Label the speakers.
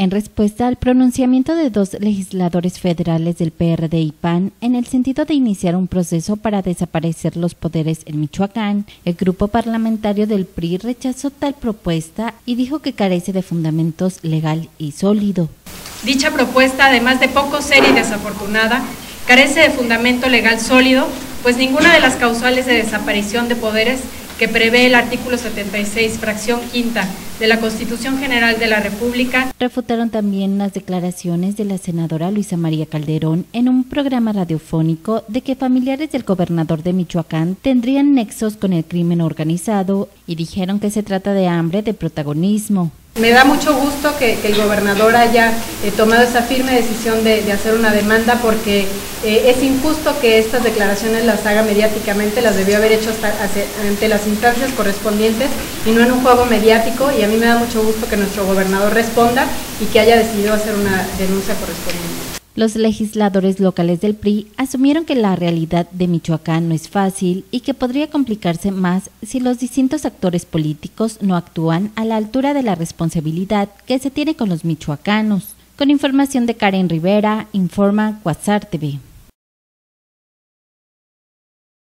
Speaker 1: En respuesta al pronunciamiento de dos legisladores federales del PRD y PAN en el sentido de iniciar un proceso para desaparecer los poderes en Michoacán, el grupo parlamentario del PRI rechazó tal propuesta y dijo que carece de fundamentos legal y sólido.
Speaker 2: Dicha propuesta, además de poco seria y desafortunada, carece de fundamento legal sólido, pues ninguna de las causales de desaparición de poderes que prevé el artículo 76, fracción quinta de la Constitución General de la República.
Speaker 1: Refutaron también las declaraciones de la senadora Luisa María Calderón en un programa radiofónico de que familiares del gobernador de Michoacán tendrían nexos con el crimen organizado y dijeron que se trata de hambre de protagonismo.
Speaker 2: Me da mucho gusto que, el gobernador haya eh, tomado esa firme decisión de, hacer una demanda porque eh, es injusto que estas declaraciones las haga mediáticamente, las debió haber hecho ante las instancias correspondientes y no en un juego mediático y a mí me da mucho gusto que nuestro gobernador responda y que haya decidido hacer una denuncia correspondiente.
Speaker 1: Los legisladores locales del PRI asumieron que la realidad de Michoacán no es fácil y que podría complicarse más si los distintos actores políticos no actúan a la altura de la responsabilidad que se tiene con los michoacanos. Con información de Karen Rivera, informa Quasar TV.